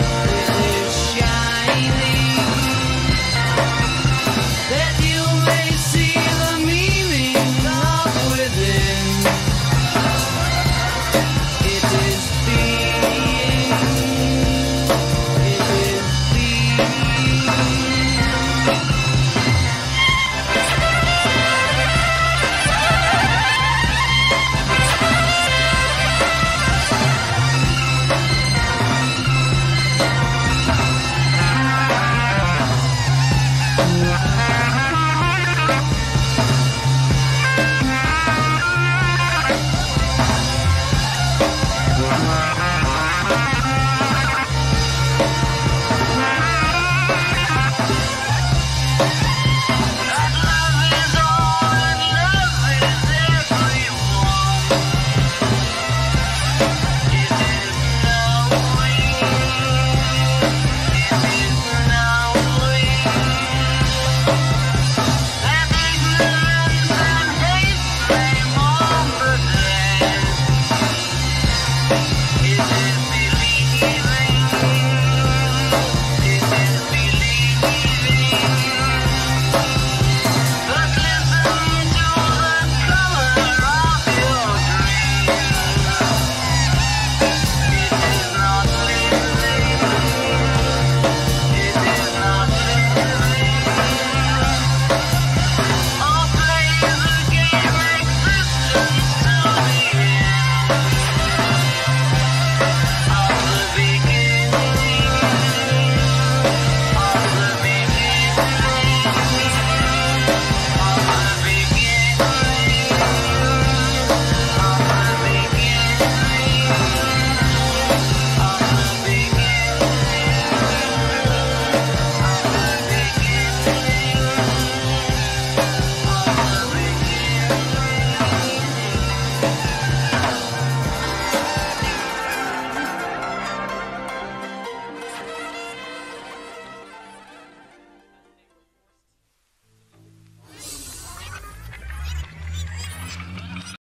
Thank.